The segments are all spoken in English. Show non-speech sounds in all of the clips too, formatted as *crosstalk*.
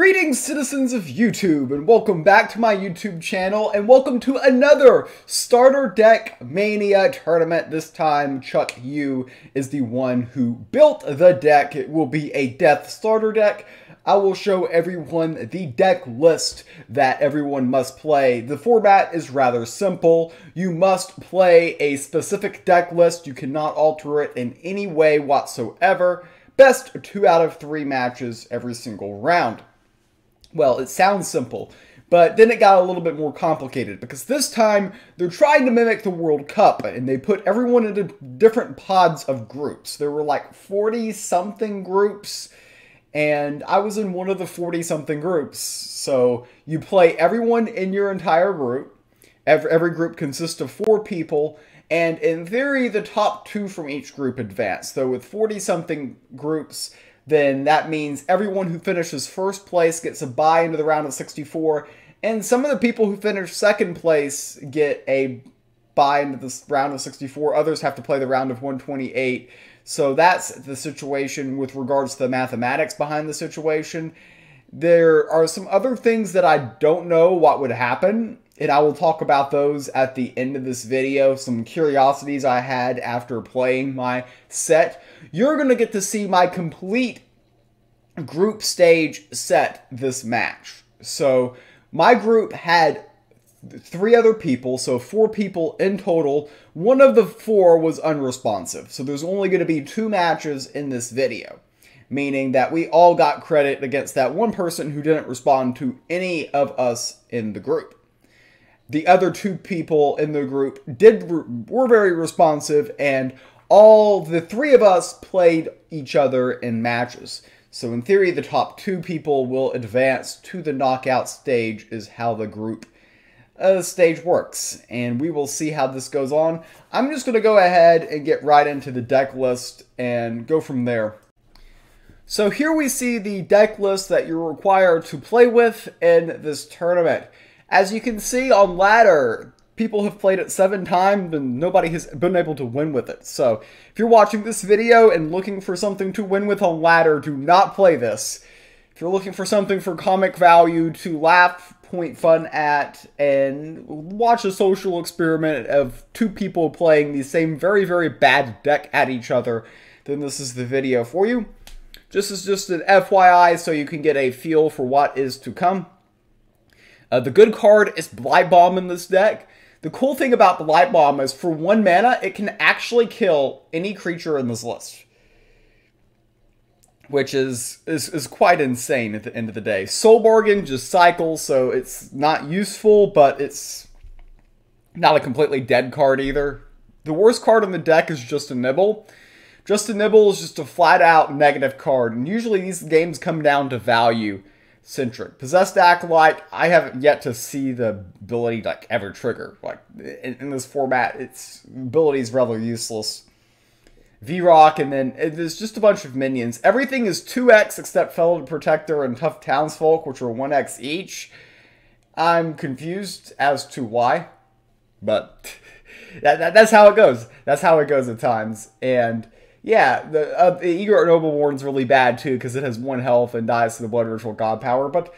Greetings, citizens of YouTube, and welcome back to my YouTube channel, and welcome to another Starter Deck Mania tournament. This time, Chuck Yu is the one who built the deck. It will be a Death Starter deck. I will show everyone the deck list that everyone must play. The format is rather simple. You must play a specific deck list. You cannot alter it in any way whatsoever. Best two out of three matches every single round. Well, it sounds simple, but then it got a little bit more complicated because this time they're trying to mimic the World Cup and they put everyone into different pods of groups. There were like 40 something groups and I was in one of the 40 something groups. So you play everyone in your entire group. Every, group consists of four people, and in theory, the top two from each group advance. Though with 40 something groups, then that means everyone who finishes first place gets a buy into the round of 64, and some of the people who finish second place get a buy into this round of 64. Others have to play the round of 128. So that's the situation with regards to the mathematics behind the situation. There are some other things that I don't know what would happen, and I will talk about those at the end of this video. Some curiosities I had after playing my set. You're going to get to see my complete group stage set this match. So my group had three other people, so four people in total. One of the four was unresponsive, so there's only going to be two matches in this video, meaning that we all got credit against that one person who didn't respond to any of us in the group. The other two people in the group did were very responsive, and all the three of us played each other in matches. So in theory, the top two people will advance to the knockout stage is how the group uh, stage works. And we will see how this goes on. I'm just going to go ahead and get right into the deck list and go from there. So here we see the deck list that you're required to play with in this tournament. As you can see on ladder, people have played it seven times and nobody has been able to win with it. So if you're watching this video and looking for something to win with on ladder, do not play this. If you're looking for something for comic value to laugh, point fun at, and watch a social experiment of two people playing the same very, very bad deck at each other, then this is the video for you. This is just an FYI so you can get a feel for what is to come. Uh, the good card is Blight Bomb in this deck. The cool thing about the Blight Bomb is for one mana, it can actually kill any creature in this list. Which is, is, is quite insane at the end of the day. Soul Bargain just cycles, so it's not useful, but it's not a completely dead card either. The worst card in the deck is Just a Nibble. Just a Nibble is just a flat out negative card, and usually these games come down to value centric. Possessed Acolyte, I haven't yet to see the ability like ever trigger. Like in, in this format, its ability is rather useless. V-Rock, and then there's just a bunch of minions. Everything is 2x except Fellow Protector and Tough Townsfolk, which are 1x each. I'm confused as to why, but *laughs* that, that, that's how it goes. That's how it goes at times. And yeah, the, uh, the Eager Nobleborn's really bad too because it has one health and dies to the Blood Ritual God power. But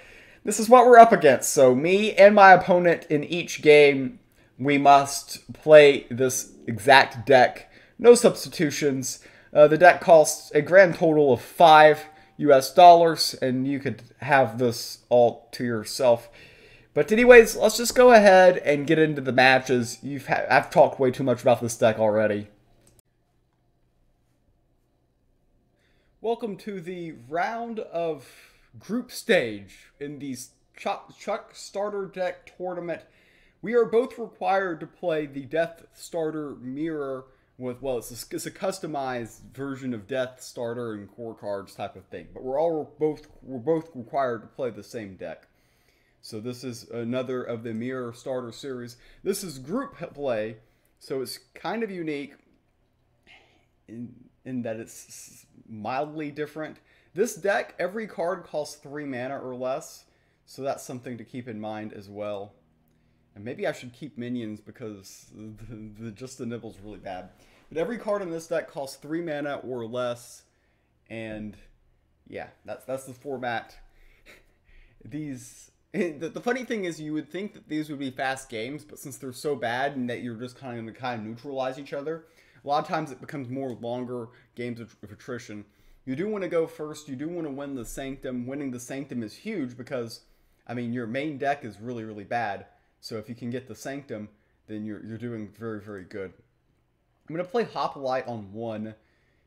this is what we're up against. So me and my opponent in each game, we must play this exact deck. No substitutions. Uh, the deck costs a grand total of five US dollars, and you could have this all to yourself. But anyways, let's just go ahead and get into the matches. You've I've talked way too much about this deck already. Welcome to the round of group stage in the Chuck, Chuck Starter Deck Tournament. We are both required to play the Death Starter Mirror with, well, it's a, it's a customized version of Death Starter and core cards type of thing. But we're all both we're both required to play the same deck. So this is another of the Mirror Starter series. This is group play, so it's kind of unique in in that it's mildly different. This deck, every card costs 3 mana or less, so that's something to keep in mind as well. And maybe I should keep minions because the, *laughs* the, just the nibble's really bad. But every card in this deck costs 3 mana or less, and yeah, that's, that's the format. *laughs* these. *laughs* The, the funny thing is, you would think that these would be fast games, but since they're so bad and that you're just kind of kind of neutralize each other, a lot of times it becomes more longer games of, attrition. You do want to go first. You do want to win the Sanctum. Winning the Sanctum is huge because, I mean, your main deck is really, really bad. So if you can get the Sanctum, then you're, you're doing very, very good. I'm going to play Hoplite on one.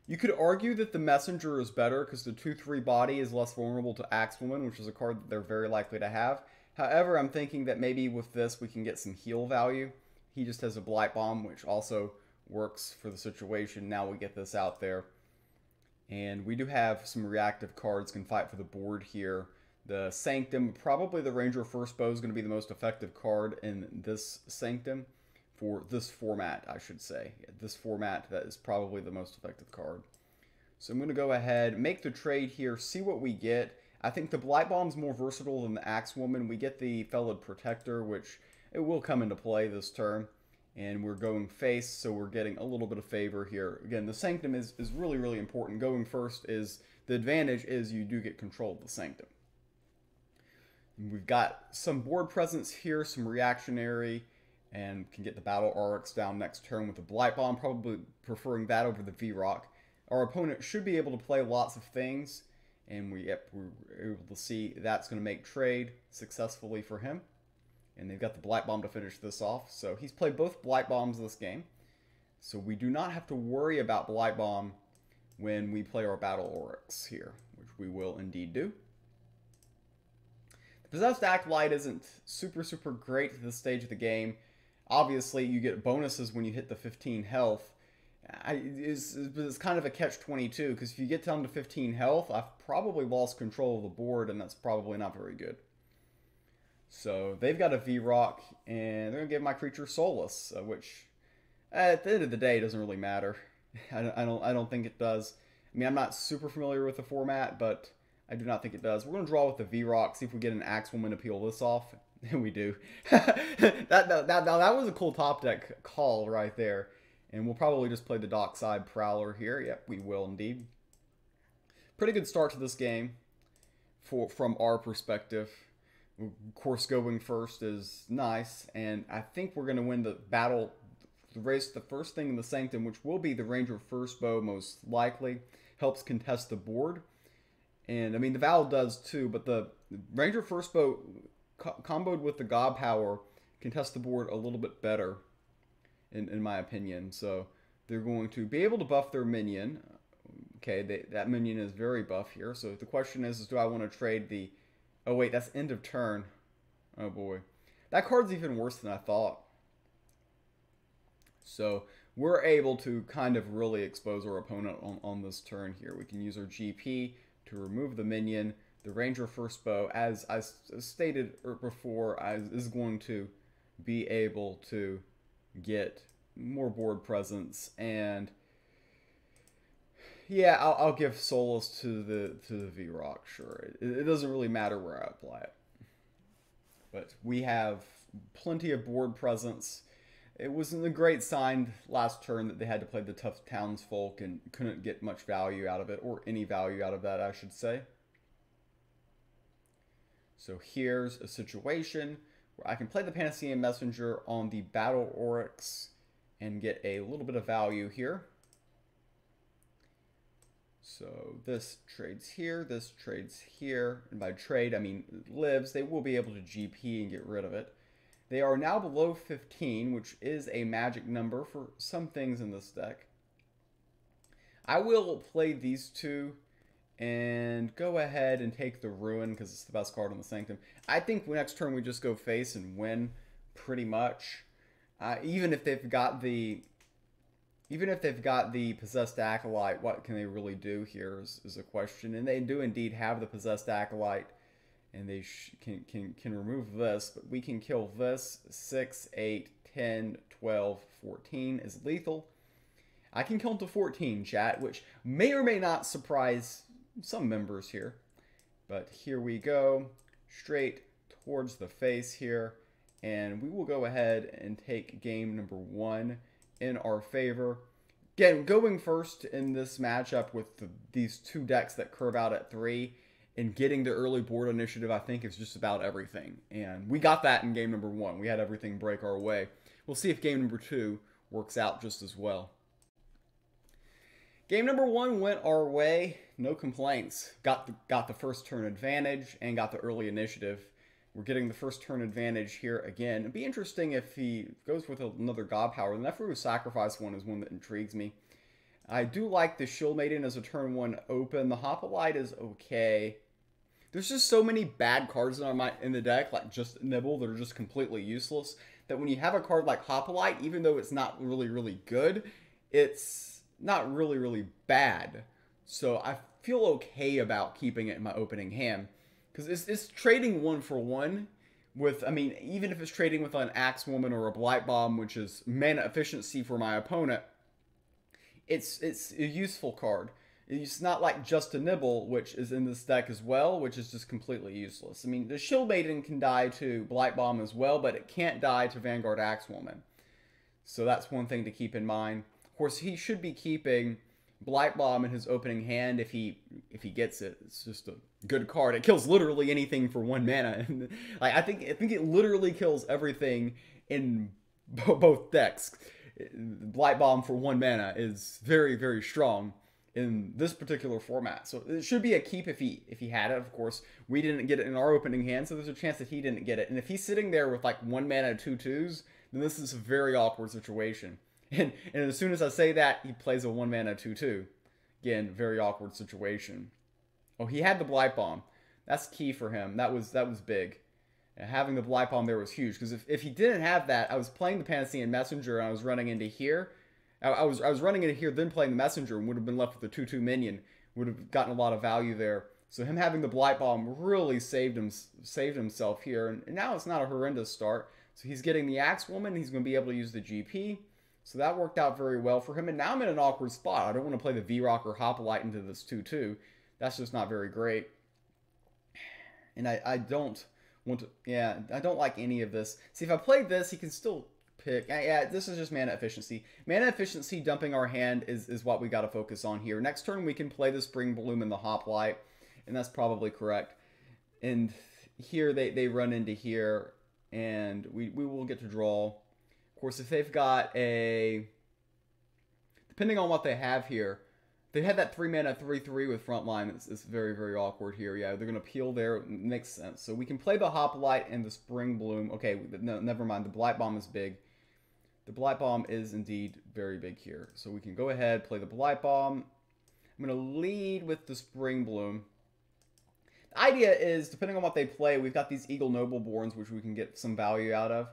You could argue that the Messenger is better because the 2-3 body is less vulnerable to Axewoman, which is a card that they're very likely to have. However, I'm thinking that maybe with this we can get some heal value. He just has a Blight Bomb, which also works for the situation. Now we get this out there. And we do have some reactive cards can fight for the board here. The Sanctum, probably the Ranger First Bow is going to be the most effective card in this Sanctum for this format, I should say. This format, that is probably the most effective card. So I'm going to go ahead, make the trade here, see what we get. I think the Blight Bomb's more versatile than the Axe Woman. We get the Felid Protector, which it will come into play this turn and we're going face, so we're getting a little bit of favor here. Again, the Sanctum is, is really, really important. Going first is, the advantage is you do get control of the Sanctum. We've got some board presence here, some reactionary, and can get the Battle Oryx down next turn with the Blight Bomb, probably preferring that over the V-Rock. Our opponent should be able to play lots of things, and we, yep, we're able to see that's going to make trade successfully for him and they've got the Blight Bomb to finish this off. So he's played both Blight Bombs this game. So we do not have to worry about Blight Bomb when we play our Battle Oryx here, which we will indeed do. The Possessed Acolyte isn't super, super great at this stage of the game. Obviously, you get bonuses when you hit the 15 health. I, it's, it's kind of a catch-22, because if you get down to 15 health, I've probably lost control of the board, and that's probably not very good. So they've got a V-Rock, and they're going to give my creature Soulless, uh, which at the end of the day doesn't really matter. *laughs* I don't, I don't, I don't think it does. I mean, I'm not super familiar with the format, but I do not think it does. We're going to draw with the V-Rock, see if we get an Axewoman to peel this off. *laughs* And we do. *laughs* that, that, that, that was a cool top deck call right there. And we'll probably just play the Dockside Prowler here. Yep, we will indeed. Pretty good start to this game for from our perspective. Of course, going first is nice, and I think we're going to win the battle, the race, the first thing in the Sanctum, which will be the Ranger First Bow most likely, helps contest the board. And, I mean, the Val does too, but the Ranger First Bow co comboed with the God Power contest the board a little bit better, in, in my opinion. So, they're going to be able to buff their minion. Okay, they, that minion is very buff here. So, the question is, is do I want to trade the Oh, wait, that's end of turn. Oh, boy. That card's even worse than I thought. So, we're able to kind of really expose our opponent on, on this turn here. We can use our GP to remove the minion. The Ranger First Bow, as I stated er, before, I is going to be able to get more board presence and yeah, I'll, I'll give Soulless to the to the V Rock. Sure, it, it doesn't really matter where I apply it, but we have plenty of board presence. It wasn't a great sign last turn that they had to play the tough townsfolk and couldn't get much value out of it, or any value out of that, I should say. So here's a situation where I can play the Panacean Messenger on the Battle Oryx and get a little bit of value here. So this trades here, this trades here, and by trade I mean lives. They will be able to GP and get rid of it. They are now below 15, which is a magic number for some things in this deck. I will play these two and go ahead and take the Ruin because it's the best card on the Sanctum. I think next turn we just go face and win pretty much. Uh, even if they've got the even if they've got the possessed acolyte, what can they really do here is, is a question. And they do indeed have the possessed acolyte, and they can, can, can remove this, but we can kill this. 6, 8, 10, 12, 14 is lethal. I can kill him to 14, chat, which may or may not surprise some members here. But here we go, straight towards the face here. And we will go ahead and take game number one in our favor. Again, going first in this matchup with the, these two decks that curve out at three and getting the early board initiative, I think, is just about everything. And we got that in game number one. We had everything break our way. We'll see if game number two works out just as well. Game number one went our way, no complaints. Got the, got the first turn advantage and got the early initiative. We're getting the first turn advantage here again. It'd be interesting if he goes with another God Power. The Neferu Sacrifice one is one that intrigues me. I do like the Shield Maiden as a turn one open. The Hoplite is okay. There's just so many bad cards in, my, in the deck, like just Nibble, that are just completely useless, that when you have a card like Hoplite, even though it's not really, really good, it's not really, really bad. So I feel okay about keeping it in my opening hand. Because it's, it's trading one for one with, I mean, even if it's trading with an Axe Woman or a Blight Bomb, which is mana efficiency for my opponent, it's it's a useful card. It's not like just a nibble, which is in this deck as well, which is just completely useless. I mean, the Shield Maiden can die to Blight Bomb as well, but it can't die to Vanguard Axe Woman. So that's one thing to keep in mind. Of course, he should be keeping Blight Bomb in his opening hand if he if he gets it. It's just a good card. It kills literally anything for one mana. *laughs* like I think I think it literally kills everything in *laughs* both decks. Blight Bomb for one mana is very, very strong in this particular format. So it should be a keep if he if he had it. Of course, we didn't get it in our opening hand, so there's a chance that he didn't get it. And if he's sitting there with like one mana two twos, then this is a very awkward situation. *laughs* And and as soon as I say that, he plays a one mana two two. Again, very awkward situation. Oh, he had the Blight Bomb. That's key for him. That was that was big. And having the Blight Bomb there was huge because if, if he didn't have that, I was playing the Panacean Messenger and I was running into here. I, I was I was running into here, then playing the Messenger and would have been left with the 2-2 minion. Would have gotten a lot of value there. So him having the Blight Bomb really saved him saved himself here. And, and now it's not a horrendous start. So he's getting the Axe Woman. He's going to be able to use the GP. So that worked out very well for him. And now I'm in an awkward spot. I don't want to play the V-Rock or Hoplite into this 2-2. That's just not very great. And I, I don't want to, yeah, I don't like any of this. See, if I played this, he can still pick. Yeah, this is just mana efficiency. Mana efficiency dumping our hand is, is what we got to focus on here. Next turn, we can play the Spring Bloom and the Hoplite, and that's probably correct. And here, they, they run into here, and we, we will get to draw. Of course, if they've got a... Depending on what they have here, they had that three mana three three with frontline. It's, it's very very awkward here. Yeah, they're gonna peel there. It makes sense. So we can play the Hoplite and the Spring Bloom. Okay, no, never mind. The Blight Bomb is big. The Blight Bomb is indeed very big here. So we can go ahead play the Blight Bomb. I'm gonna lead with the Spring Bloom. The idea is, depending on what they play, we've got these Eagle Nobleborns, which we can get some value out of.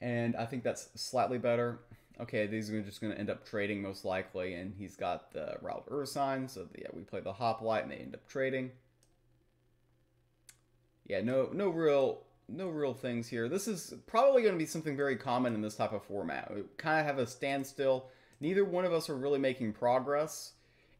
And I think that's slightly better okay, these are just going to end up trading most likely, and he's got the Riled Ursine, so yeah, we play the Hoplite, and they end up trading. Yeah, no, no real, no real things here. This is probably going to be something very common in this type of format. We kind of have a standstill. Neither one of us are really making progress.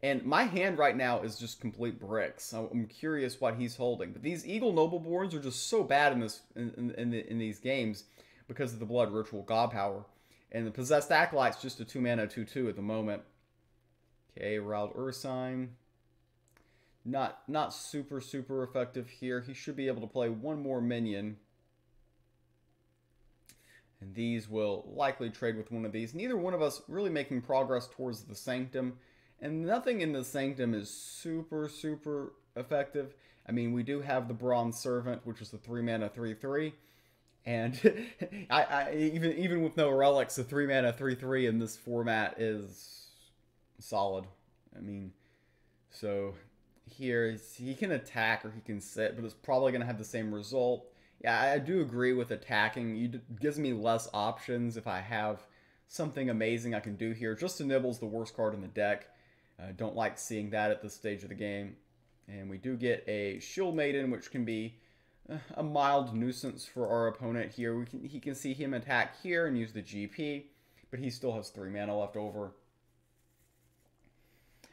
And my hand right now is just complete bricks. I'm curious what he's holding. But these Eagle Noble Nobleborns are just so bad in this in, in, in, the, in these games because of the Blood Ritual God Power. And the Possessed Acolyte's just a 2 mana 2 2 at the moment. Okay, Riled Ursine. Not, not super, super effective here. He should be able to play one more minion. And these will likely trade with one of these. Neither one of us really making progress towards the Sanctum. And nothing in the Sanctum is super, super effective. I mean, we do have the Bronze Servant, which is the 3 mana 3 3. And *laughs* I, I, even even with no relics, a three mana three three in this format is solid. I mean, so here he can attack or he can sit, but it's probably going to have the same result. Yeah, I do agree with attacking. It gives me less options if I have something amazing I can do here. Just a Nibble's the worst card in the deck. I don't like seeing that at this stage of the game. And we do get a Shield Maiden, which can be a mild nuisance for our opponent here. We can He can see him attack here and use the GP, but he still has 3 mana left over.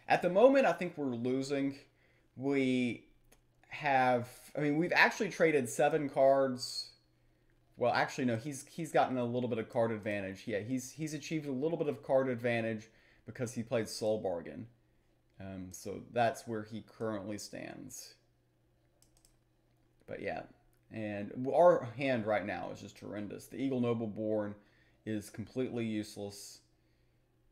At the moment, I think we're losing. We have... I mean, we've actually traded 7 cards... Well, actually, no. He's he's gotten a little bit of card advantage. Yeah, he's he's achieved a little bit of card advantage because he played Soul Bargain. Um, so that's where he currently stands. But yeah, and our hand right now is just horrendous. The Eagle Nobleborn is completely useless,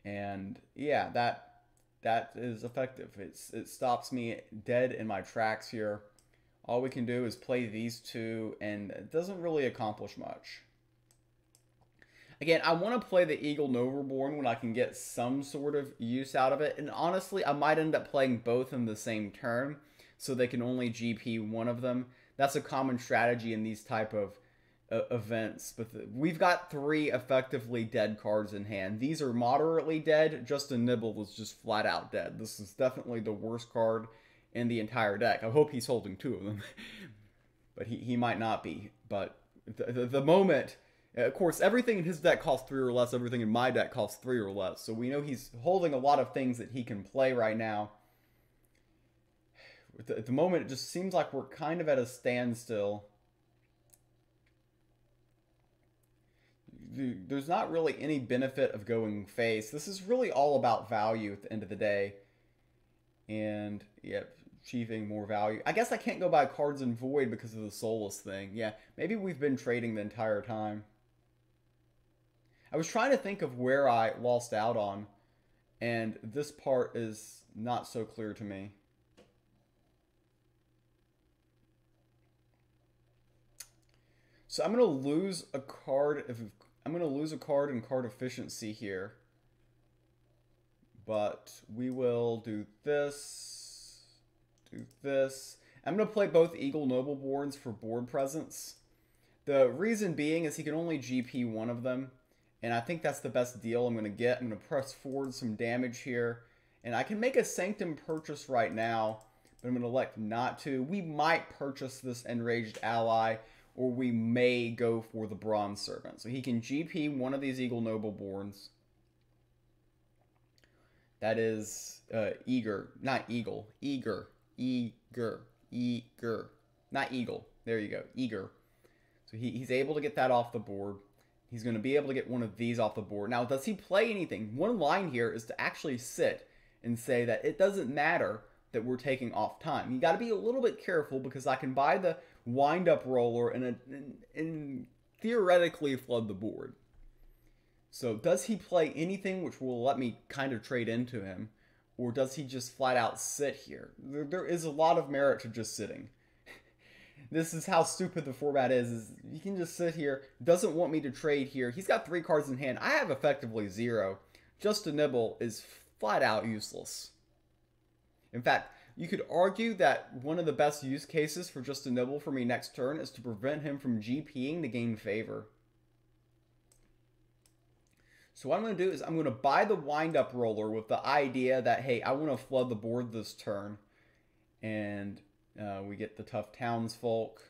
and yeah, that that is effective. It's it stops me dead in my tracks here. All we can do is play these two, and it doesn't really accomplish much. Again, I want to play the Eagle Nobleborn when I can get some sort of use out of it. And honestly, I might end up playing both in the same turn, so they can only GP one of them. That's a common strategy in these type of uh, events. But the, we've got three effectively dead cards in hand. These are moderately dead. Just a Nibble is just flat out dead. This is definitely the worst card in the entire deck. I hope he's holding two of them. *laughs* but he, he might not be. But the, the, the moment of course, everything in his deck costs three or less. Everything in my deck costs three or less. So we know he's holding a lot of things that he can play right now. At the moment, it just seems like we're kind of at a standstill. There's not really any benefit of going face. This is really all about value at the end of the day. And, yep, achieving more value. I guess I can't go buy cards in Void because of the Soulless thing. Yeah, maybe we've been trading the entire time. I was trying to think of where I lost out on, and this part is not so clear to me. So I'm going to lose a card if I'm going to lose a card in card efficiency here. But we will do this, do this. I'm going to play both Eagle Noble boards for board presence. The reason being is he can only GP one of them and I think that's the best deal I'm going to get. I'm going to press forward some damage here, and I can make a Sanctum purchase right now, but I'm going to elect not to. We might purchase this Enraged Ally, or we may go for the Bronze Servant. So he can GP one of these Eagle Nobleborns. That is uh, Eager, not Eagle, Eager, Eager, Eager, not Eagle. There you go, Eager. So he, he's able to get that off the board. He's going to be able to get one of these off the board. Now, does he play anything? One line here is to actually sit and say that it doesn't matter that we're taking off time. You got to be a little bit careful because I can buy the wind up roller and, and, and theoretically flood the board. So does he play anything which will let me kind of trade into him? Or does he just flat out sit here? There, there is a lot of merit to just sitting *laughs* this is how stupid the format is. Is he can just sit here, doesn't want me to trade here. He's got three cards in hand. I have effectively zero. Just a nibble is flat out useless. In fact, you could argue that one of the best use cases for just a nibble for me next turn is to prevent him from GPing to gain favor. So what I'm going to do is I'm going to buy the wind-up roller with the idea that, hey, I want to flood the board this turn. And uh, we get the tough townsfolk.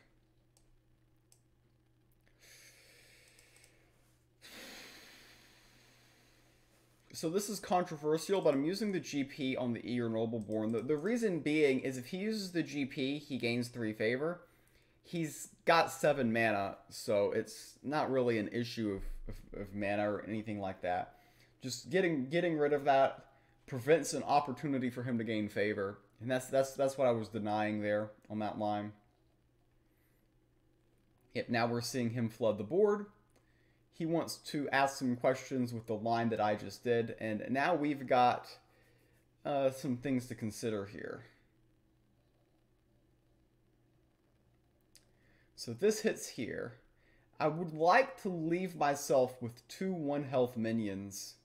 So this is controversial, but I'm using the GP on the Eager Nobleborn. The, the reason being is if he uses the GP, he gains 3 favor. He's got 7 mana, so it's not really an issue of, of, of mana or anything like that. Just getting getting rid of that prevents an opportunity for him to gain favor. And that's that's that's what I was denying there on that line. Yep, now we're seeing him flood the board. He wants to ask some questions with the line that I just did, and now we've got uh, some things to consider here. So this hits here. I would like to leave myself with two one health minions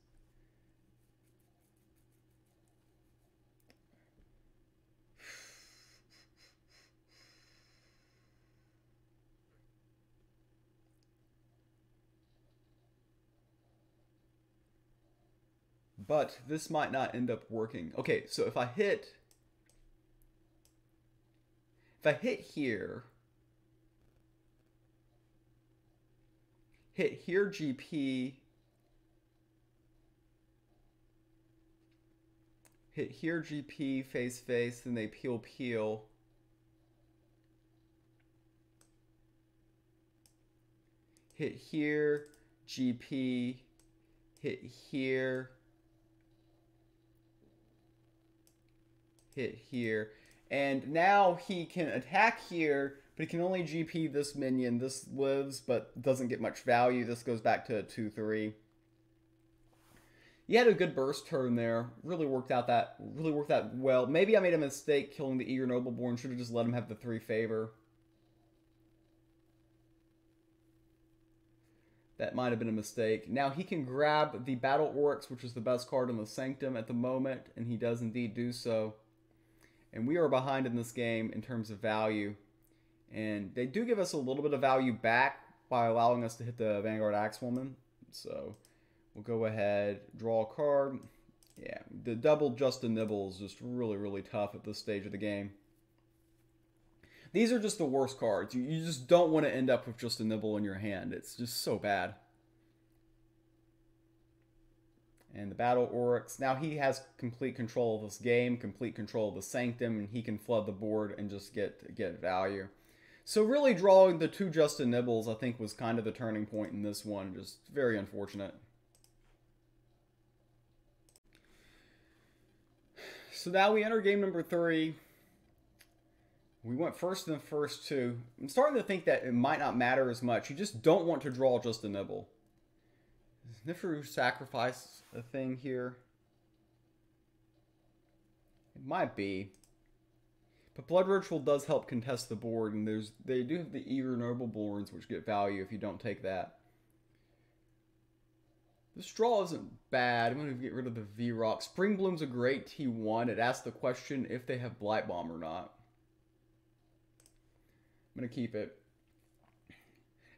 But this might not end up working. Okay, so if I hit... If I hit here... Hit here GP... Hit here GP, face face, then they peel peel. Hit here, GP, hit here, hit here. And now he can attack here, but he can only GP this minion. This lives, but doesn't get much value. This goes back to a 2-3. He had a good burst turn there. Really worked out that really worked out well. Maybe I made a mistake killing the eager nobleborn. Should have just let him have the three favor. That might have been a mistake. Now he can grab the Battle Oryx, which is the best card in the Sanctum at the moment, and he does indeed do so. And we are behind in this game in terms of value. And they do give us a little bit of value back by allowing us to hit the Vanguard Axewoman. So we'll go ahead, draw a card. Yeah, the double Just a Nibble is just really, really tough at this stage of the game. These are just the worst cards. You, you just don't want to end up with just a nibble in your hand. It's just so bad. And the Battle Oryx. Now he has complete control of this game, complete control of the Sanctum, and he can flood the board and just get get value. So really drawing the two Just a Nibbles, I think, was kind of the turning point in this one. Just very unfortunate. So now we enter game number three. We went first in the first two. I'm starting to think that it might not matter as much. You just don't want to draw just a nibble. Neferu sacrifice a thing here? It might be. But Blood Ritual does help contest the board, and there's they do have the Eager Nobleborns, which get value if you don't take that. This draw isn't bad. I'm going to get rid of the V-Rock. Spring Bloom's a great T1. It asks the question if they have Blight Bomb or not. I'm going to keep it.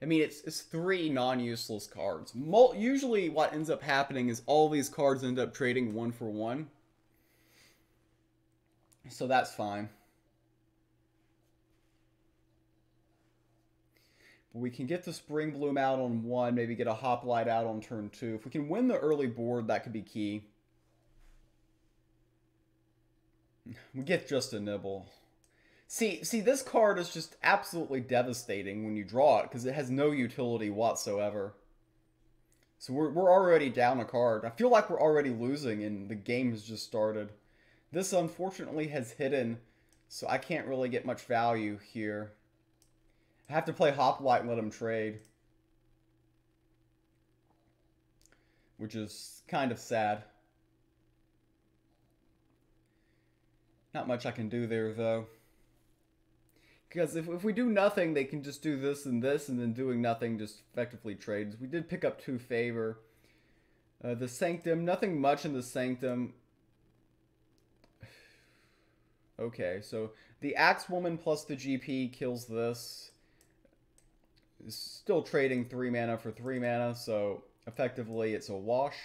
I mean, it's, it's three non-useless cards. Mul usually what ends up happening is all these cards end up trading one for one. So that's fine. But we can get the Spring Bloom out on one, maybe get a Hoplite out on turn two. If we can win the early board, that could be key. We get just a nibble. See, see, this card is just absolutely devastating when you draw it because it has no utility whatsoever. So we're, we're already down a card. I feel like we're already losing and the game has just started. This unfortunately has hidden, so I can't really get much value here. I have to play Hoplite and let him trade. Which is kind of sad. Not much I can do there, though. Because if, if we do nothing, they can just do this and this, and then doing nothing just effectively trades. We did pick up two favor. Uh, the Sanctum, nothing much in the Sanctum. *sighs* okay, so the Axe Woman plus the GP kills this. Still trading 3 mana for 3 mana, so effectively it's a wash.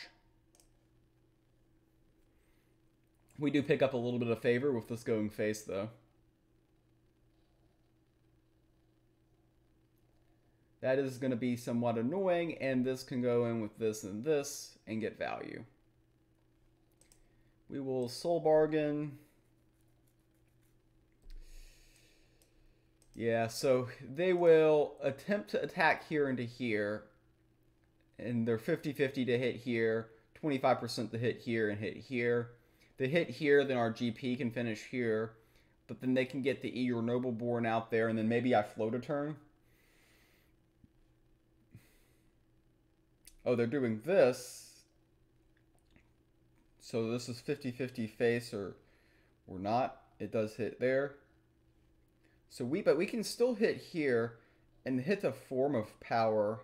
We do pick up a little bit of favor with this going face, though. That is going to be somewhat annoying, and this can go in with this and this and get value. We will soul bargain. Yeah, so they will attempt to attack here into here, and they're 50-50 to hit here, 25% to hit here and hit here. They hit here, then our GP can finish here, but then they can get the E Eager Nobleborn out there, and then maybe I float a turn. Oh, they're doing this. So this is 50-50 face or, or not. It does hit there. So we, but we can still hit here and hit the form of power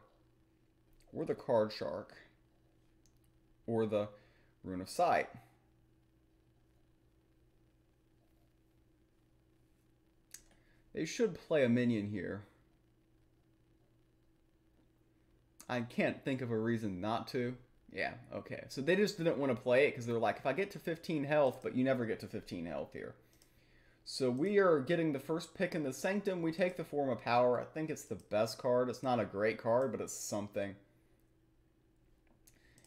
or the card shark or the rune of sight. They should play a minion here. I can't think of a reason not to. Yeah, okay. So they just didn't want to play it because they're like, if I get to 15 health, but you never get to 15 health here. So we are getting the first pick in the Sanctum. We take the Form of Power. I think it's the best card. It's not a great card, but it's something.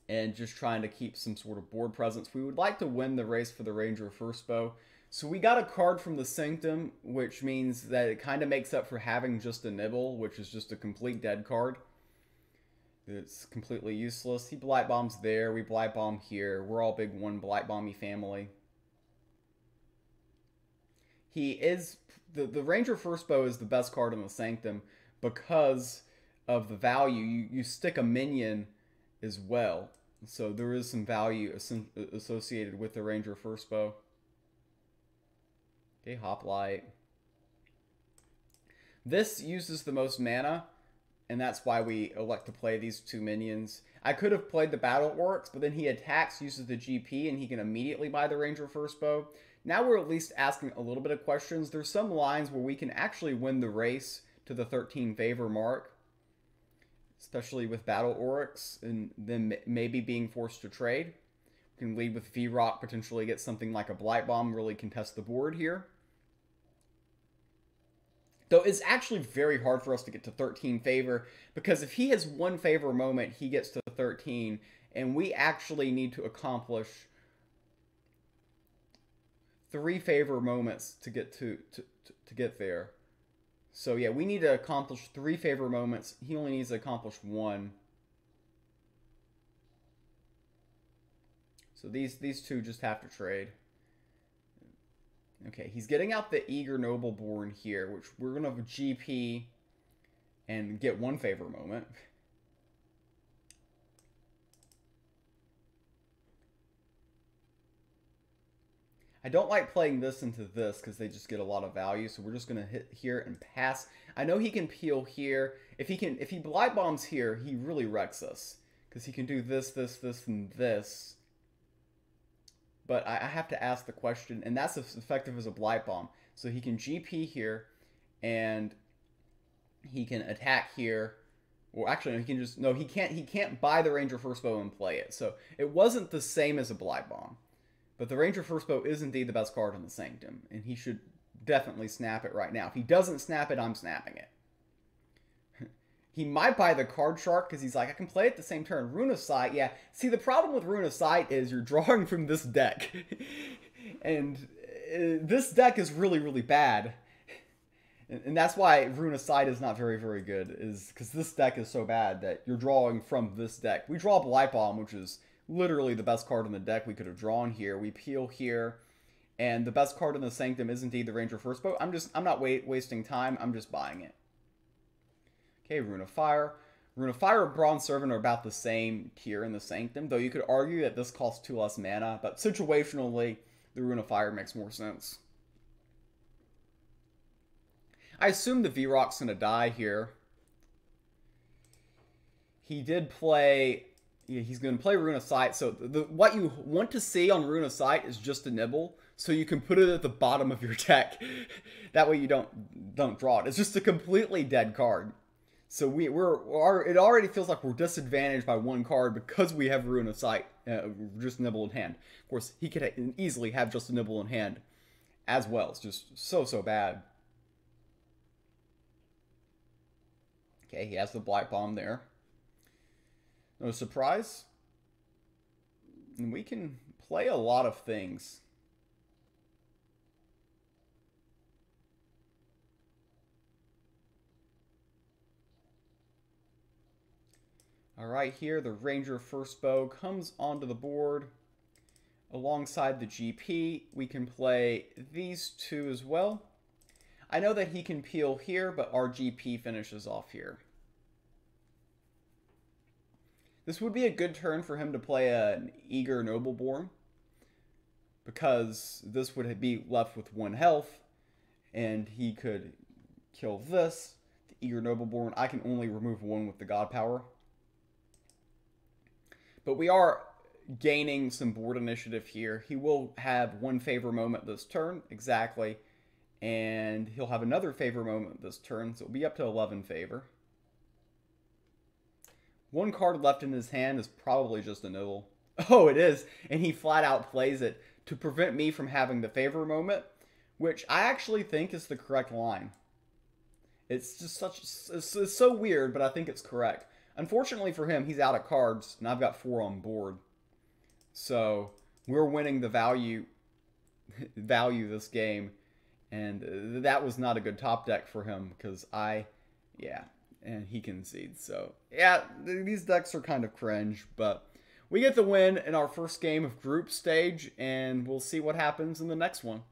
And just trying to keep some sort of board presence. We would like to win the race for the Ranger First Bow. So we got a card from the Sanctum, which means that it kind of makes up for having just a Nibble, which is just a complete dead card. It's completely useless. He blight bombs there. We blight bomb here. We're all big one blight bomby family. he is the the Ranger First Bow is the best card in the Sanctum because of the value. You you stick a minion as well, so there is some value associated with the Ranger First Bow. Okay, Hoplite. This uses the most mana, and that's why we elect to play these two minions. I could have played the Battle Oryx, but then he attacks, uses the GP, and he can immediately buy the Ranger First Bow. Now we're at least asking a little bit of questions. There's some lines where we can actually win the race to the 13 favor mark, especially with Battle Oryx, and then maybe being forced to trade. We can lead with V-Rock, potentially get something like a Blight Bomb, really contest the board here. Though it's actually very hard for us to get to 13 favor because if he has one favor moment, he gets to 13, and we actually need to accomplish three favor moments to get to, to, to, to get there. So yeah, we need to accomplish three favor moments. He only needs to accomplish one. So these these two just have to trade. Okay, he's getting out the Eager Nobleborn here, which we're going to have a GP and get one favor moment. I don't like playing this into this because they just get a lot of value, so we're just to hit here and pass. I know he can peel here. If he can, if he blight bombs here, he really wrecks us because he can do this, this, this, and this but I, have to ask the question, and that's as effective as a blight bomb. So he can GP here, and he can attack here. Well, actually, he can just no. He can't. He can't buy the Ranger First Bow and play it. So it wasn't the same as a blight bomb, but the Ranger First Bow is indeed the best card in the Sanctum, and he should definitely snap it right now. If he doesn't snap it, I'm snapping it. He might buy the card shark because he's like, I can play it the same turn. Rune of Sight, yeah. See, the problem with Rune of Sight is you're drawing from this deck. *laughs* and uh, this deck is really, really bad. And, that's why Rune of Sight is not very, very good, is because this deck is so bad that you're drawing from this deck. We draw Blight Bomb, which is literally the best card in the deck we could have drawn here. We peel here. And the best card in the Sanctum is indeed the Ranger First Bow I'm just, I'm not wait, wasting time. I'm just buying it. Okay, Rune of Fire. Rune of Fire and Bronze Servant are about the same tier in the Sanctum, though you could argue that this costs two less mana, but situationally, the Rune of Fire makes more sense. I assume the V-Rock's going to die here. He did play... Yeah, he's going to play Rune of Sight, so the, what you want to see on Rune of Sight is just a nibble, so you can put it at the bottom of your *laughs* deck. that way you don't don't draw it. It's just a completely dead card. So we, we're, our, it already feels like we're disadvantaged by one card because we have Rune of Sight, uh, just Nibble in hand. Of course, he could easily have just a Nibble in hand as well. It's just so, so bad. Okay, he has the Blight Bomb there. No surprise. And we can play a lot of things. All right, here the Ranger First Bow comes onto the board. Alongside the GP, we can play these two as well. I know that he can peel here, but our GP finishes off here. This would be a good turn for him to play an Eager Nobleborn, because this would be left with one health, and he could kill this, the Eager Nobleborn. I can only remove one with the God Power. But we are gaining some board initiative here. He will have one favor moment this turn, exactly. And he'll have another favor moment this turn, so it'll be up to 11 favor. One card left in his hand is probably just a nibble. *laughs* Oh, it is. And he flat out plays it to prevent me from having the favor moment, which I actually think is the correct line. It's just such, it's, it's so weird, but I think it's correct. Unfortunately for him, he's out of cards, and I've got four on board. So we're winning the value *laughs* value this game, and that was not a good top deck for him because I, yeah, and he concedes. So yeah, these decks are kind of cringe, but we get the win in our first game of group stage, and we'll see what happens in the next one.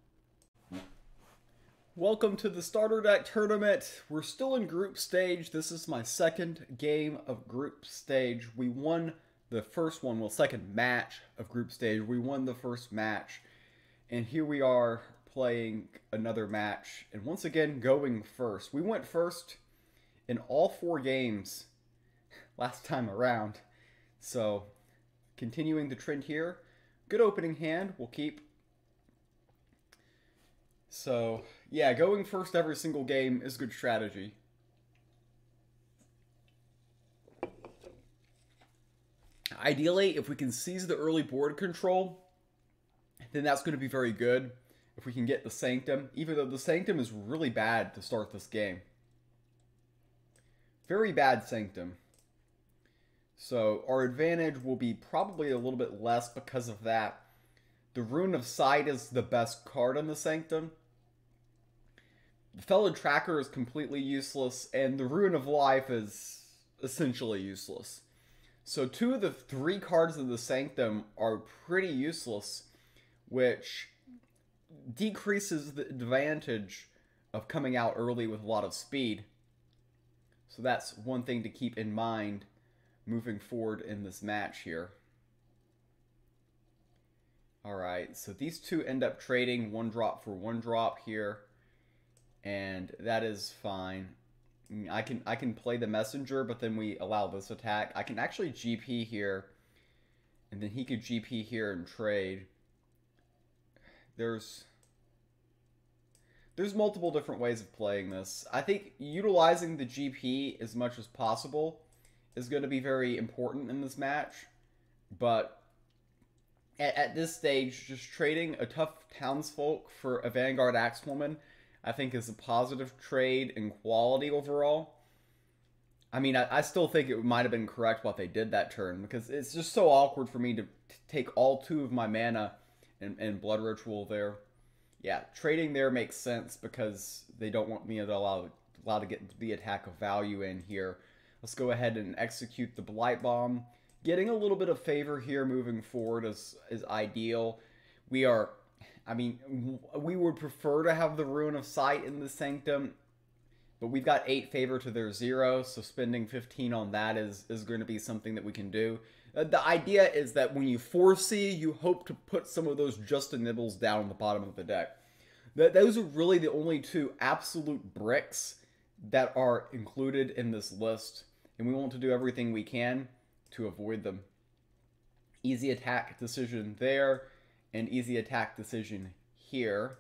Welcome to the starter deck tournament. We're still in group stage. This is my second game of group stage. We won the first one, well, second match of group stage. We won the first match. And here we are playing another match. And once again, going first. We went first in all four games last time around. So, continuing the trend here. Good opening hand. We'll keep so, yeah, going first every single game is good strategy. Ideally, if we can seize the early board control, then that's going to be very good. If we can get the Sanctum, even though the Sanctum is really bad to start this game. Very bad Sanctum. So our advantage will be probably a little bit less because of that. The Rune of Sight is the best card in the Sanctum. The fellow tracker is completely useless, and the Rune of Life is essentially useless. So two of the three cards of the Sanctum are pretty useless, which decreases the advantage of coming out early with a lot of speed. So that's one thing to keep in mind moving forward in this match here. Alright, so these two end up trading one drop for one drop here and that is fine. I can I can play the messenger, but then we allow this attack. I can actually GP here, and then he could GP here and trade. There's there's multiple different ways of playing this. I think utilizing the GP as much as possible is going to be very important in this match, but at, this stage, just trading a tough townsfolk for a Vanguard Axewoman I think is a positive trade in quality overall. I mean, I, I still think it might have been correct what they did that turn because it's just so awkward for me to take all two of my mana and, and Blood Ritual there. Yeah, trading there makes sense because they don't want me to allow, allow to get the attack of value in here. Let's go ahead and execute the Blight Bomb. Getting a little bit of favor here moving forward is, is ideal. We are I mean, we would prefer to have the Rune of Sight in the Sanctum, but we've got 8 favor to their 0, so spending 15 on that is, is going to be something that we can do. Uh, the idea is that when you foresee, you hope to put some of those Just a Nibbles down on the bottom of the deck. Th those are really the only two absolute bricks that are included in this list, and we want to do everything we can to avoid them. Easy attack decision there an easy attack decision here.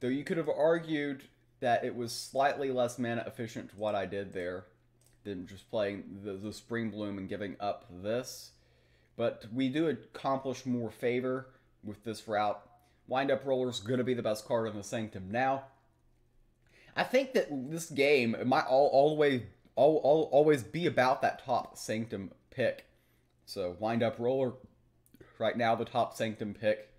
Though you could have argued that it was slightly less mana efficient to what I did there than just playing the, the Spring Bloom and giving up this. But we do accomplish more favor with this route. Wind Up Roller is going to be the best card in the Sanctum now. I think that this game might all, way all, all, always be about that top Sanctum pick. So Wind Up Roller right now, the top Sanctum pick.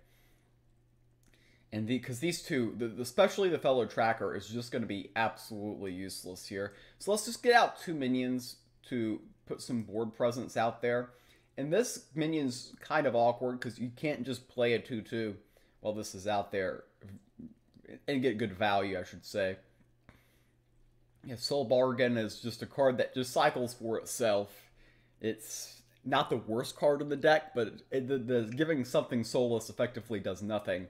And the because these two, the, especially the fellow tracker, is just going to be absolutely useless here. So let's just get out two minions to put some board presence out there. And this minion's kind of awkward because you can't just play a 2-2 while this is out there and get good value, I should say. Yeah, Soul Bargain is just a card that just cycles for itself. It's not the worst card in the deck, but it, the, the giving something soulless effectively does nothing.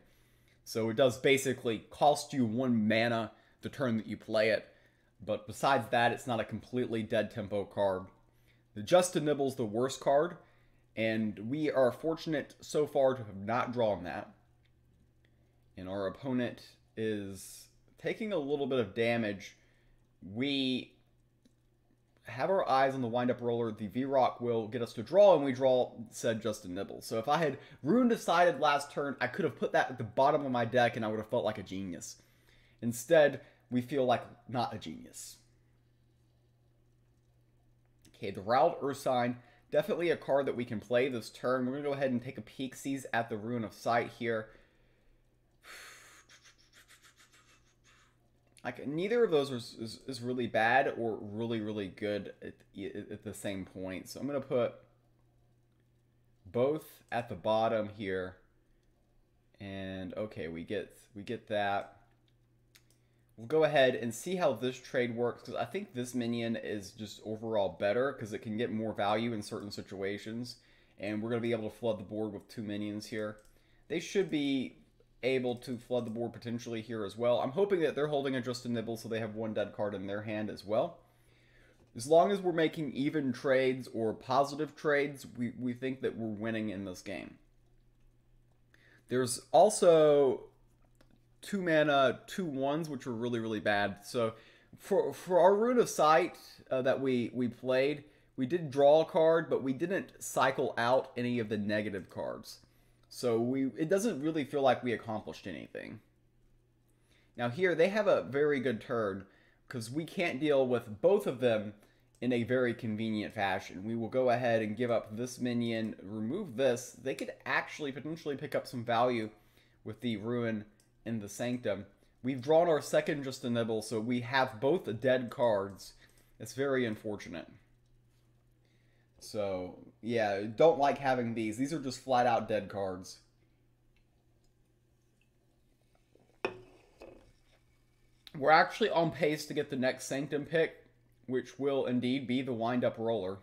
So it does basically cost you one mana the turn that you play it, but besides that, it's not a completely dead tempo card. The Just a Nibble's the worst card, and we are fortunate so far to have not drawn that. And our opponent is taking a little bit of damage. We have our eyes on the wind-up roller, the V-Rock will get us to draw, and we draw said Just a Nibble. So if I had Rune decided last turn, I could have put that at the bottom of my deck, and I would have felt like a genius. Instead, we feel like not a genius. Okay, the Riled Ursine, definitely a card that we can play this turn. We're going to go ahead and take a peek sees at the Rune of Sight here. Like neither of those is, is, is, really bad or really really good at, at the same point so i'm going to put both at the bottom here and okay we get we get that We'll go ahead and see how this trade works because I think this minion is just overall better because it can get more value in certain situations. And we're going to be able to flood the board with two minions here. They should be able to flood the board potentially here as well. I'm hoping that they're holding a Just a Nibble so they have one dead card in their hand as well. As long as we're making even trades or positive trades, we, we think that we're winning in this game. There's also two mana, two ones, which were really, really bad. So for for our Rune of Sight uh, that we, we played, we did draw a card, but we didn't cycle out any of the negative cards. So we it doesn't really feel like we accomplished anything. Now here, they have a very good turn, because we can't deal with both of them in a very convenient fashion. We will go ahead and give up this minion, remove this. They could actually potentially pick up some value with the Ruin in the Sanctum. We've drawn our second Just a Nibble, so we have both dead cards. It's very unfortunate. So, yeah, don't like having these. These are just flat out dead cards. We're actually on pace to get the next Sanctum pick, which will indeed be the wind-up roller.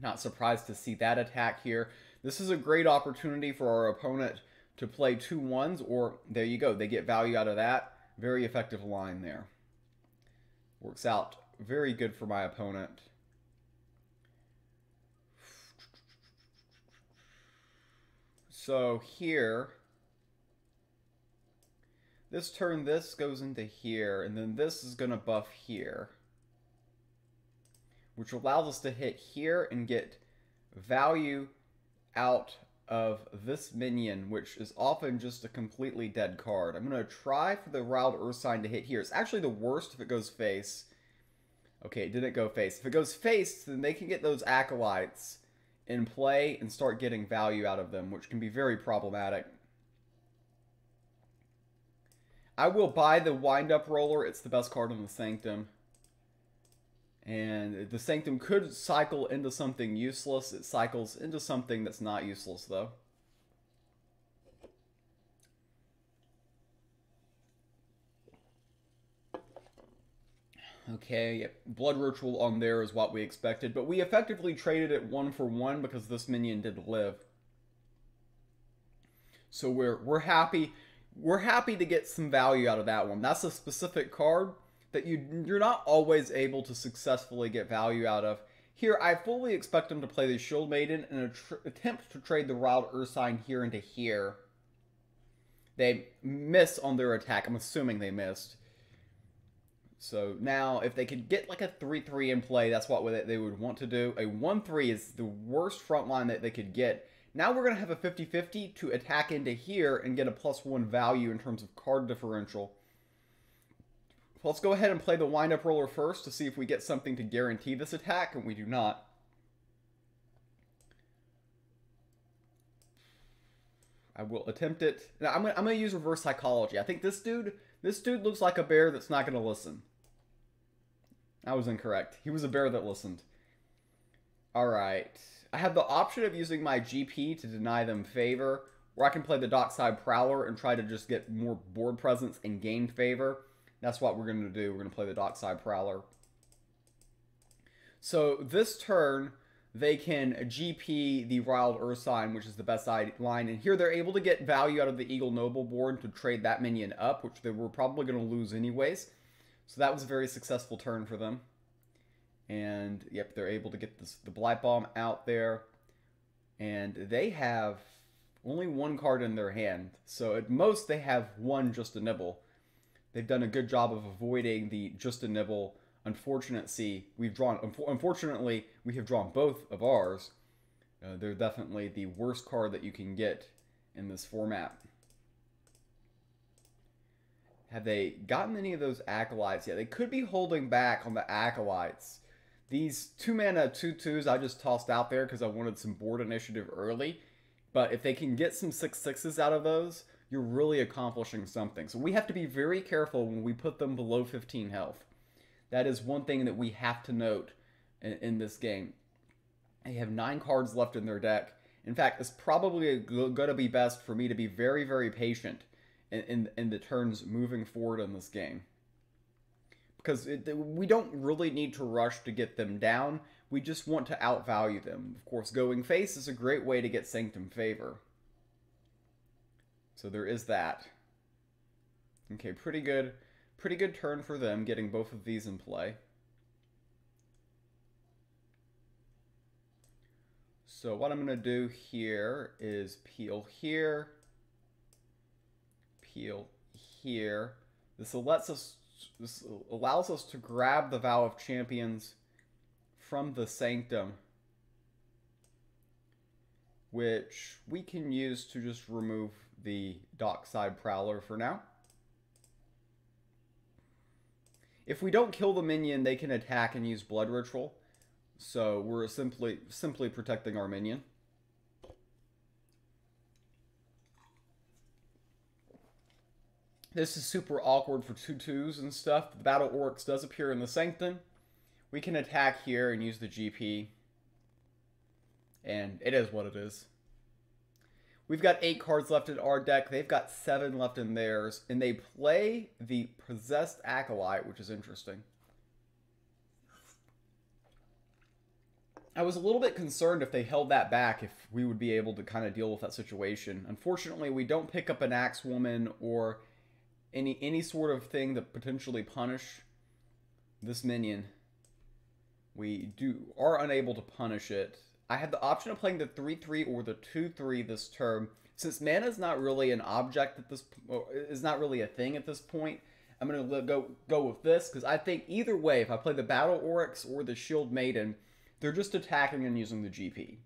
Not surprised to see that attack here. This is a great opportunity for our opponent to play two ones, or there you go, they get value out of that. Very effective line there. Works out very good for my opponent. So here, this turn, this goes into here, and then this is going to buff here. Which allows us to hit here and get value out of this minion, which is often just a completely dead card. I'm going to try for the Riled Ursine to hit here. It's actually the worst if it goes face. Okay, it didn't go face. If it goes face, then they can get those Acolytes in play and start getting value out of them, which can be very problematic. I will buy the wind-up roller. It's the best card in the Sanctum. And the Sanctum could cycle into something useless. It cycles into something that's not useless, though. Okay. Blood Ritual on there is what we expected, but we effectively traded it one for one because this minion did live. So we're we're happy we're happy to get some value out of that one. That's a specific card that you you're not always able to successfully get value out of. Here, I fully expect them to play the Shield Maiden and attempt to trade the Wild Ursine here into here. They miss on their attack. I'm assuming they missed. So now, if they could get like a 3-3 in play, that's what they would want to do. A 1-3 is the worst front line that they could get. Now we're going to have a 50-50 to attack into here and get a plus 1 value in terms of card differential. Let's go ahead and play the wind-up roller first to see if we get something to guarantee this attack, and we do not. I will attempt it. Now, I'm I'm gonna use reverse psychology. I think this dude, this dude looks like a bear that's not gonna listen. I was incorrect. He was a bear that listened. All right. I have the option of using my GP to deny them favor, or I can play the Dockside Prowler and try to just get more board presence and gain favor. That's what we're going to do. We're going to play the Dockside Prowler. So this turn, they can GP the Riled Ursine, which is the best side line. And here they're able to get value out of the Eager Noble board to trade that minion up, which they were probably going to lose anyways. So that was a very successful turn for them. And, yep, they're able to get this, the Blight Bomb out there. And they have only one card in their hand. So at most, they have one Just a Nibble. They've done a good job of avoiding the Just a Nibble unfortunate C. We've drawn, unfortunately, we have drawn both of ours. Uh, they're definitely the worst card that you can get in this format. Have they gotten any of those acolytes yet? They could be holding back on the acolytes. These two mana two twos I just tossed out there because I wanted some board initiative early. But if they can get some six sixes out of those, you're really accomplishing something. So we have to be very careful when we put them below 15 health. That is one thing that we have to note in, in this game. They have nine cards left in their deck. In fact, it's probably going to be best for me to be very, very patient in, in, in the turns moving forward in this game. Because it, we don't really need to rush to get them down. We just want to outvalue them. Of course, going face is a great way to get Sanctum favor. So there is that. Okay, pretty good. Pretty good turn for them, getting both of these in play. So what I'm going to do here is peel here, peel here. This lets us this allows us to grab the Vow of Champions from the Sanctum, which we can use to just remove the Dockside Prowler for now. If we don't kill the minion, they can attack and use Blood Ritual. So we're simply simply protecting our minion. This is super awkward for 2-2s and stuff. The Battle Oryx does appear in the Sanctum. We can attack here and use the GP. And it is what it is. We've got eight cards left in our deck. They've got seven left in theirs. And they play the Possessed Acolyte, which is interesting. I was a little bit concerned if they held that back, if we would be able to kind of deal with that situation. Unfortunately, we don't pick up an Axe Woman or any any sort of thing that potentially punish this minion. We do are unable to punish it. I have the option of playing the 3-3 or the 2-3 this turn. Since mana is not really an object at this is not really a thing at this point, I'm going to go go with this because I think either way, if I play the Battle Oryx or the Shield Maiden, they're just attacking and using the GP.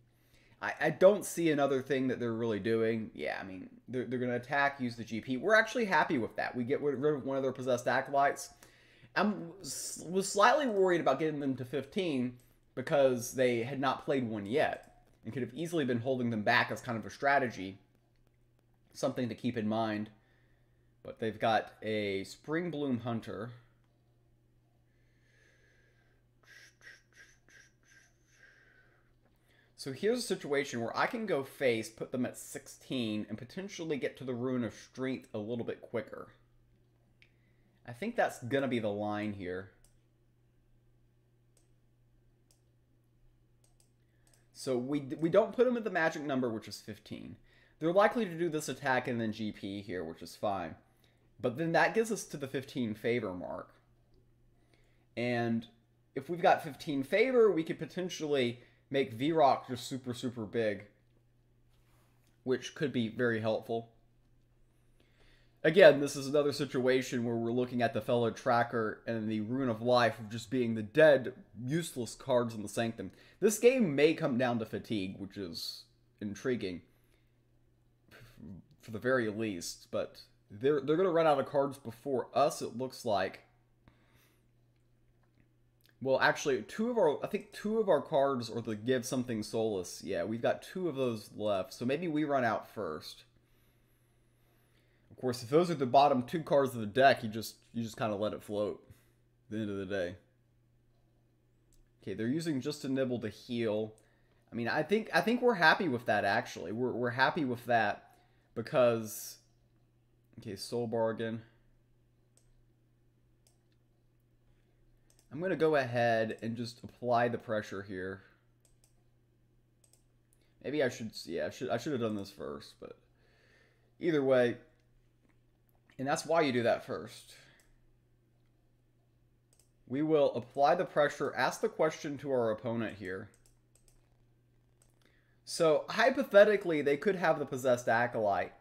I, I don't see another thing that they're really doing. Yeah, I mean, they're, they're going to attack, use the GP. We're actually happy with that. We get rid of one of their possessed acolytes. I was slightly worried about getting them to 15 because they had not played one yet and could have easily been holding them back as kind of a strategy. Something to keep in mind. But they've got a Spring Bloom Hunter. So here's a situation where I can go face, put them at 16, and potentially get to the Rune of Strength a little bit quicker. I think that's going to be the line here. So we, we don't put them at the magic number, which is 15. They're likely to do this attack and then GP here, which is fine. But then that gives us to the 15 favor mark. And if we've got 15 favor, we could potentially make VROC just super, super big, which could be very helpful. Again, this is another situation where we're looking at the fellow tracker and the Rune of Life of just being the dead, useless cards in the Sanctum. This game may come down to fatigue, which is intriguing for the very least, but they're, they're going to run out of cards before us, it looks like. Well, actually, two of our, I think two of our cards are the Give Something Soulless. Yeah, we've got two of those left, so maybe we run out first. Of course, if those are the bottom two cards of the deck, you just you just kind of let it float. At the end of the day. Okay, they're using just a nibble to heal. I mean, I think I think we're happy with that. Actually, we're we're happy with that because. Okay, soul bargain. I'm going to go ahead and just apply the pressure here. Maybe I should, yeah, I should, I should have done this first, but either way, and that's why you do that first. We will apply the pressure, ask the question to our opponent here. So, hypothetically, they could have the Possessed Acolyte,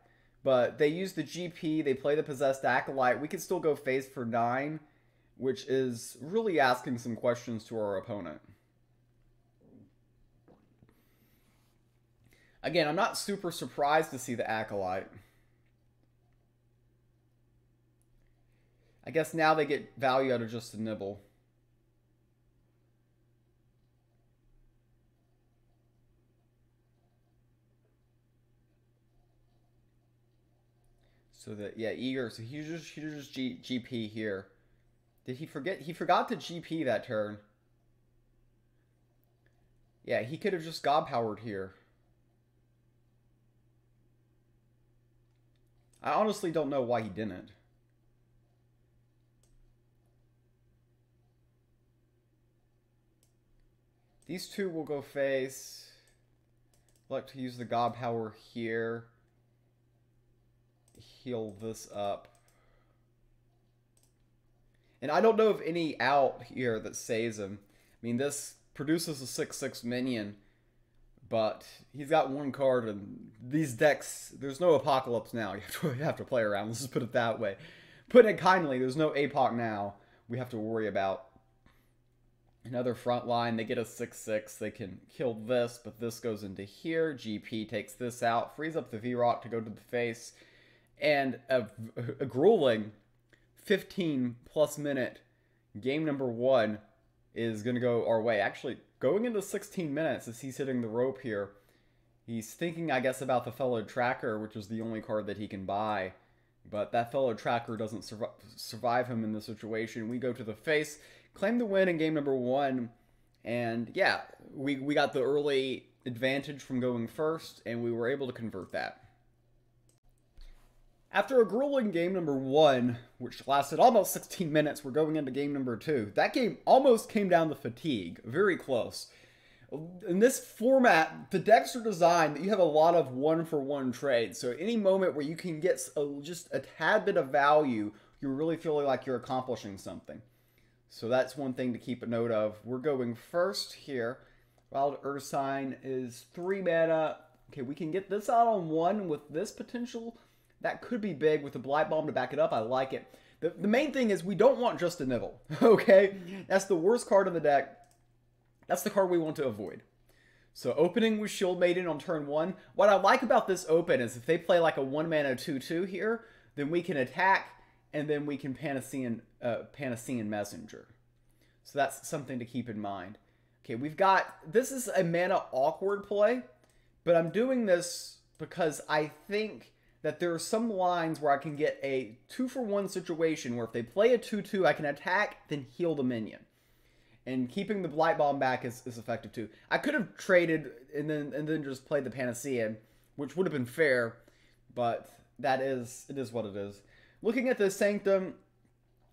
but they use the GP, they play the Possessed Acolyte. We could still go face for 9, which is really asking some questions to our opponent. Again, I'm not super surprised to see the Acolyte. I guess now they get value out of just a nibble. So that, yeah, eager. So he's just, he's just G, GP here. Did he forget? He forgot to GP that turn. Yeah, he could have just God powered here. I honestly don't know why he didn't. These two will go face. Like to use the God Power here. Heal this up. And I don't know of any out here that saves him. I mean, this produces a 6-6 minion, but he's got one card, and these decks, there's no Apocalypse now. *laughs* You have to, you have to play around. Let's just put it that way. Put it kindly, there's no APOC now we have to worry about. Another front line, they get a 6-6. They can kill this, but this goes into here. GP takes this out, frees up the V-Rock to go to the face. And a, a grueling 15 plus minute game number one is going to go our way. Actually, going into 16 minutes as he's hitting the rope here, he's thinking, I guess, about the fellow tracker, which is the only card that he can buy. But that fellow tracker doesn't sur- survive him in the situation. We go to the face, claim the win in game number one, and yeah, we, we got the early advantage from going first, and we were able to convert that. After a grueling game number one, which lasted almost 16 minutes, we're going into game number two. That game almost came down to fatigue, very close. In this format, the decks are designed that you have a lot of one for one trades. So, any moment where you can get a, just a tad bit of value, you're really feeling like you're accomplishing something. So, that's one thing to keep a note of. We're going first here. Wild Ursine is three mana. Okay, we can get this out on one with this potential that could be big with the Blight Bomb to back it up. I like it. The, the main thing is we don't want just a Nibble, *laughs* okay? That's the worst card in the deck. That's the card we want to avoid. So opening with Shield Maiden on turn one. What I like about this open is if they play like a one mana 2-2 here, then we can attack and then we can Panacean, uh, Panacean Messenger. So that's something to keep in mind. Okay, we've got, this is a mana awkward play, but I'm doing this because I think that there are some lines where I can get a two for one situation where if they play a 2 2, I can attack, then heal the minion. And keeping the Blight Bomb back is, is effective too. I could have traded and then and then just played the Panacea, which would have been fair, but that is it is what it is. Looking at the Sanctum,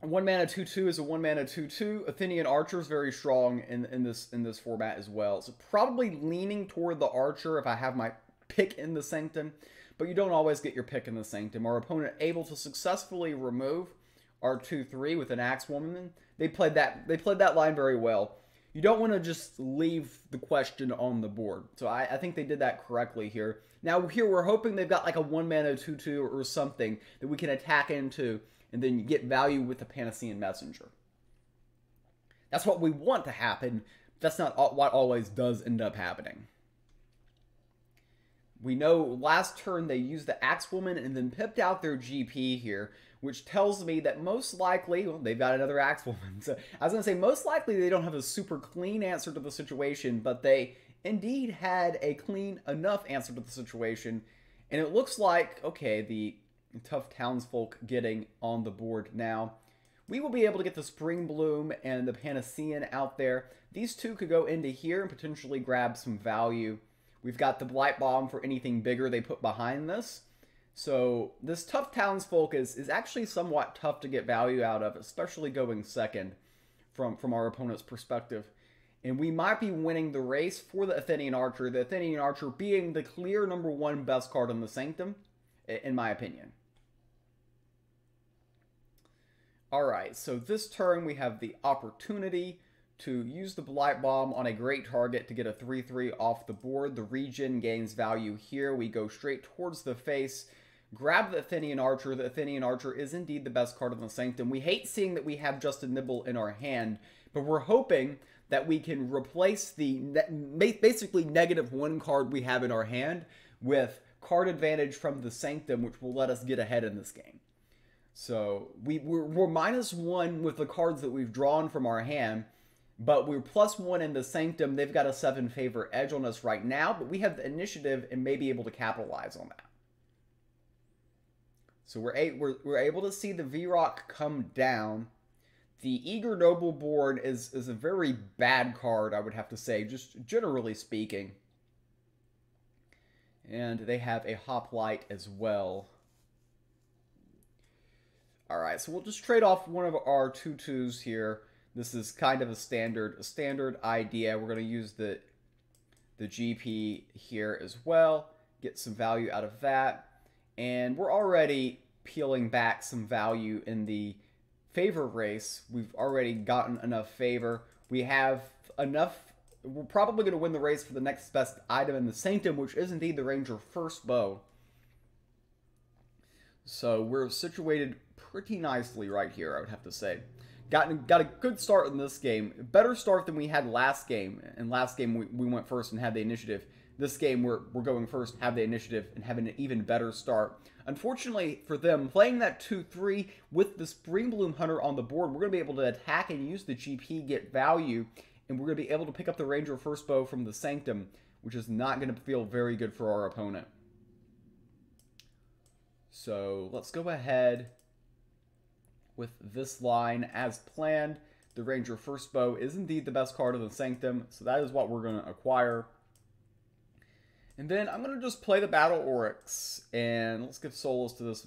one mana two two is a one mana two two. Athenian Archer is very strong in in this in this format as well. So probably leaning toward the Archer if I have my pick in the Sanctum but you don't always get your pick in the Sanctum. Our opponent able to successfully remove our 2-3 with an Axe Woman. They played that they played that line very well. You don't want to just leave the question on the board. So I, I think they did that correctly here. Now here we're hoping they've got like a one mana 2-2 or something that we can attack into and then you get value with the Panacean Messenger. That's what we want to happen. That's not what always does end up happening. We know last turn they used the Axewoman and then pipped out their GP here, which tells me that most likely, well, they've got another Axewoman. *laughs* So I was going to say, most likely they don't have a super clean answer to the situation, but they indeed had a clean enough answer to the situation. And it looks like, okay, the tough townsfolk getting on the board now. We will be able to get the Spring Bloom and the Panacean out there. These two could go into here and potentially grab some value. We've got the Blight Bomb for anything bigger they put behind this. So this tough townsfolk is, is actually somewhat tough to get value out of, especially going second from, from our opponent's perspective. And we might be winning the race for the Athenian Archer, the Athenian Archer being the clear number one best card in the Sanctum, in my opinion. Alright, so this turn we have the opportunity to use the Blight Bomb on a great target to get a 3-3 off the board. The regen gains value here. We go straight towards the face, grab the Athenian Archer. The Athenian Archer is indeed the best card in the Sanctum. We hate seeing that we have just a Nibble in our hand, but we're hoping that we can replace the ne basically negative one card we have in our hand with card advantage from the Sanctum, which will let us get ahead in this game. So we, we're, we're minus one with the cards that we've drawn from our hand, but we're plus one in the Sanctum. They've got a seven favor edge on us right now, but we have the initiative and may be able to capitalize on that. So we're, a we're, we're able to see the V-Rock come down. The Eager Noble board is, is a very bad card, I would have to say, just generally speaking. And they have a Hoplite as well. All right, so we'll just trade off one of our two twos here. This is kind of a standard, a standard idea. We're going to use the the GP here as well, get some value out of that. And we're already peeling back some value in the favor race. We've already gotten enough favor. We have enough. We're probably going to win the race for the next best item in the Sanctum, which is indeed the Ranger First Bow. So we're situated pretty nicely right here, I would have to say. Got, got a good start in this game. Better start than we had last game. And last game we, we went first and had the initiative. This game we're, we're going first, have the initiative, and having an even better start. Unfortunately for them, playing that 2-3 with the Spring Bloom Hunter on the board, we're going to be able to attack and use the GP, get value, and we're going to be able to pick up the Ranger First Bow from the Sanctum, which is not going to feel very good for our opponent. So let's go ahead with this line as planned. The Ranger First Bow is indeed the best card of the Sanctum, so that is what we're going to acquire. And then I'm going to just play the Battle Oryx, and let's give Soulless to this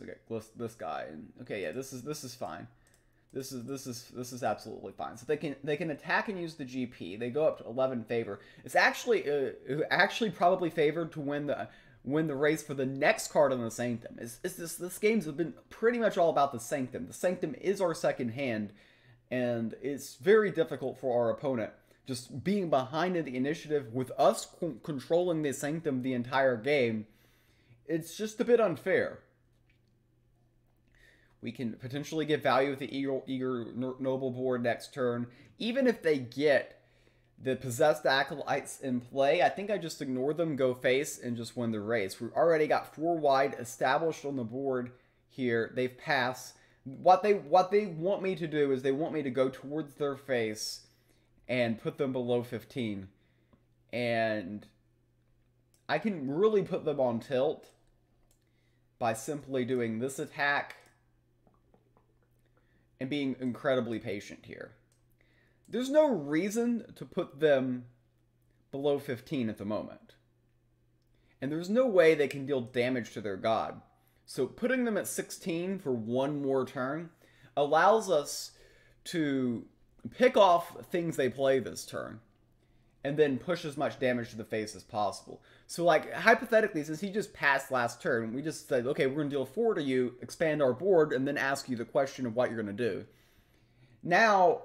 this guy. Okay, yeah, this is this is fine. This is this is this is absolutely fine. So they can they can attack and use the GP. They go up to 11 favor. It's actually uh, actually probably favored to win the win the race for the next card on the Sanctum. Is is this this game's been pretty much all about the Sanctum. The Sanctum is our second hand, and it's very difficult for our opponent. Just being behind in the initiative with us controlling the Sanctum the entire game, it's just a bit unfair. We can potentially get value with the Eager, Eager Noble board next turn. Even if they get the possessed acolytes in play. I think I just ignore them, go face, and just win the race. We've already got four wide established on the board here. They've passed. What they what they want me to do is they want me to go towards their face and put them below 15. And I can really put them on tilt by simply doing this attack and being incredibly patient here. There's no reason to put them below 15 at the moment. And there's no way they can deal damage to their god. So putting them at 16 for one more turn allows us to pick off things they play this turn and then push as much damage to the face as possible. So, like, hypothetically, since he just passed last turn, we just said, okay, we're going to deal 4 to you, expand our board, and then ask you the question of what you're going to do. Now,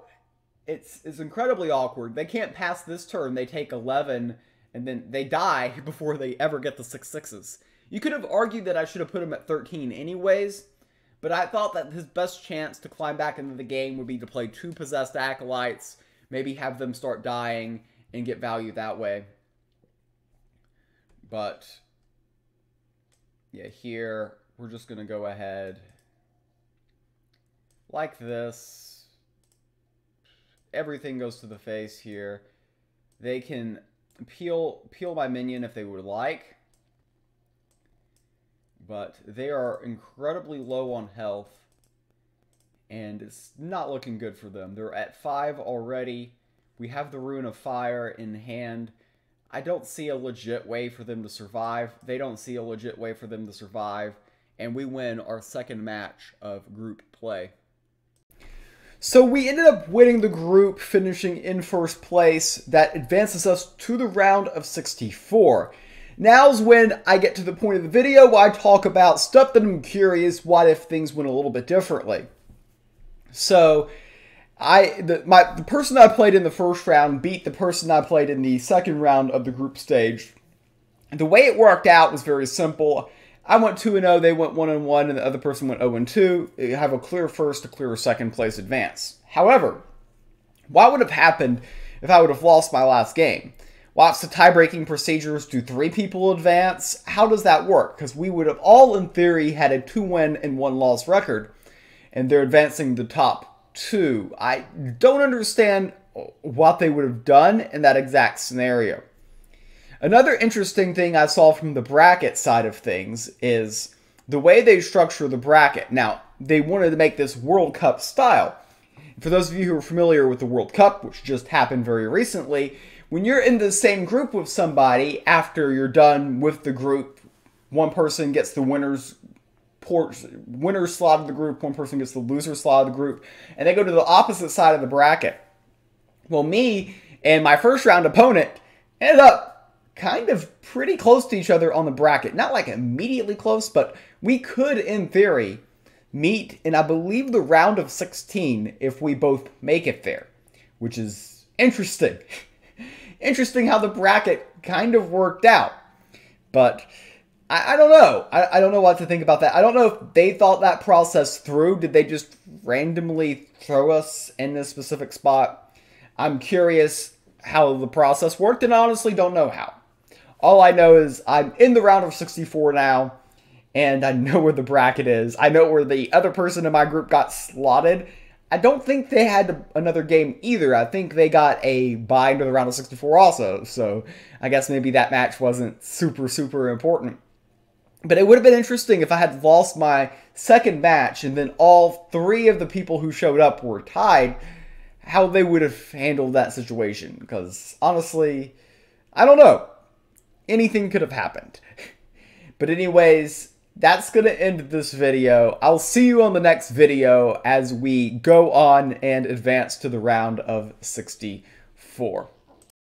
it's it's incredibly awkward. They can't pass this turn. They take 11 and then they die *laughs* before they ever get the six sixes. You could have argued that I should have put him at 13 anyways, but I thought that his best chance to climb back into the game would be to play two possessed acolytes, maybe have them start dying and get value that way. But yeah, here we're just going to go ahead like this everything goes to the face here. They can peel peel my minion if they would like. But they are incredibly low on health. And it's not looking good for them. They're at 5 already. We have the Rune of Fire in hand. I don't see a legit way for them to survive. They don't see a legit way for them to survive. And we win our second match of group play. So we ended up winning the group, finishing in first place. That advances us to the round of 64. Now's when I get to the point of the video where I talk about stuff that I'm curious, what if things went a little bit differently. So, I the, my the person I played in the first round beat the person I played in the second round of the group stage. The way it worked out was very simple. I went 2 0, they went 1 1, and the other person went 0 2. You have a clear first, a clear second place advance. However, what would have happened if I would have lost my last game? What's the tie-breaking procedures? Do three people advance? How does that work? Because we would have all, in theory, had a two-win and one-loss record, and they're advancing the top two. I don't understand what they would have done in that exact scenario. Another interesting thing I saw from the bracket side of things is the way they structure the bracket. Now, they wanted to make this World Cup style. For those of you who are familiar with the World Cup, which just happened very recently, when you're in the same group with somebody after you're done with the group, one person gets the winner's winner slot of the group, one person gets the loser slot of the group, and they go to the opposite side of the bracket. Well, me and my first round opponent ended up kind of pretty close to each other on the bracket. Not like immediately close, but we could, in theory, meet in, I believe, the round of 16 if we both make it there, which is interesting. *laughs* interesting how the bracket kind of worked out. But I, I don't know. I, I don't know what to think about that. I don't know if they thought that process through. Did they just randomly throw us in this specific spot? I'm curious how the process worked, and honestly don't know how. All I know is I'm in the round of 64 now, and I know where the bracket is. I know where the other person in my group got slotted. I don't think they had another game either. I think they got a bye into the round of 64 also. So I guess maybe that match wasn't super, super important. But it would have been interesting if I had lost my second match and then all three of the people who showed up were tied, how they would have handled that situation. Because honestly, I don't know. Anything could have happened. But anyways, that's going to end this video. I'll see you on the next video as we go on and advance to the round of 64.